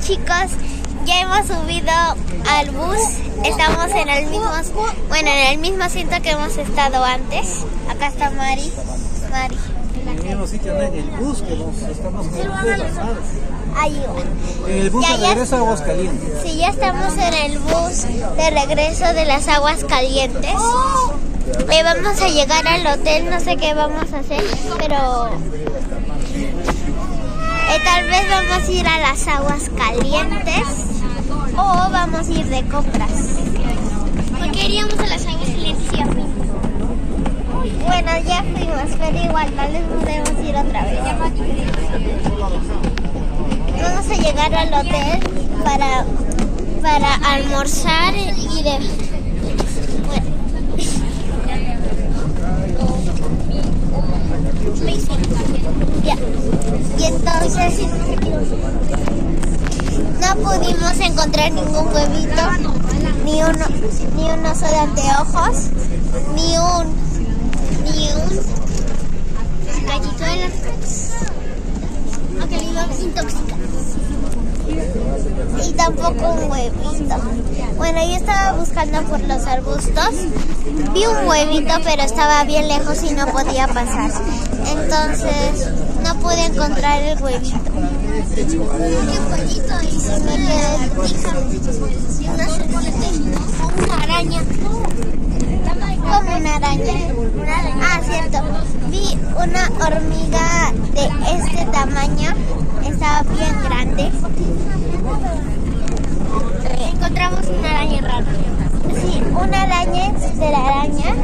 chicos, ya hemos subido al bus. Estamos en el mismo, bueno, en el mismo asiento que hemos estado antes. Acá está Mari. Mari. En el mismo sitio, ¿no? en el bus que nos estamos regresando. Ahí va. En el bus Ya, de regreso a Aguascalientes. Sí, ya estamos en el bus de regreso de las aguas calientes. Eh, vamos a llegar al hotel, no sé qué vamos a hacer, pero tal vez vamos a ir a las aguas calientes o vamos a ir de compras. Porque iríamos a las aguas calientes y ya fuimos. Bueno, ya fuimos, pero igual, tal vez podemos ir otra vez. Vamos a llegar al hotel para, para almorzar y de... Bueno. Y entonces no pudimos encontrar ningún huevito, ni uno, ni un oso de anteojos, ni un, ni un gallito de las aunque le iba. Y tampoco un huevito. Bueno, yo estaba buscando por los arbustos. Vi un huevito, pero estaba bien lejos y no podía pasar. Entonces, no pude encontrar el huevito. Y se me quedé una araña. Como una araña. Ah, cierto. Vi una hormiga de este tamaño. Estaba bien grande. Encontramos una araña rara. Sí, una araña de la araña.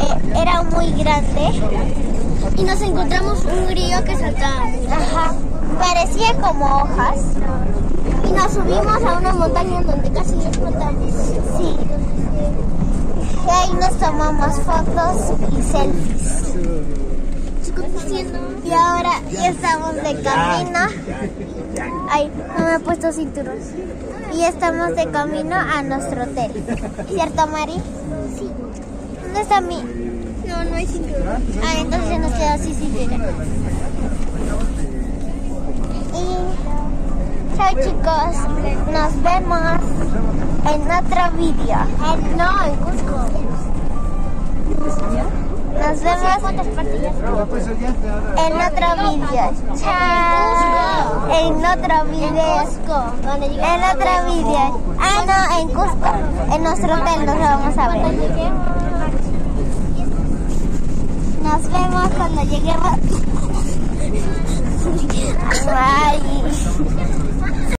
eh, era muy grande. Y nos encontramos un grillo que saltaba. Ajá. Parecía como hojas. Y nos subimos a una montaña en donde casi explotamos. Sí. Y ahí nos tomamos fotos y selfies. Y ahora ya estamos de camino. Ay, no me he puesto cinturón. Y estamos de camino a nuestro hotel. ¿Cierto, Mari? Sí. ¿Dónde está mi? No, no hay cinturón. Ah, entonces nos queda así cinturón. Y chao chicos, nos vemos en otro vídeo. no, en Cusco. Nos vemos en otro vídeo. Chao. En otro vídeo. En otro vídeo. Ah, no, en Cusco. En nuestro hotel nos vamos a ver. Nos vemos cuando lleguemos.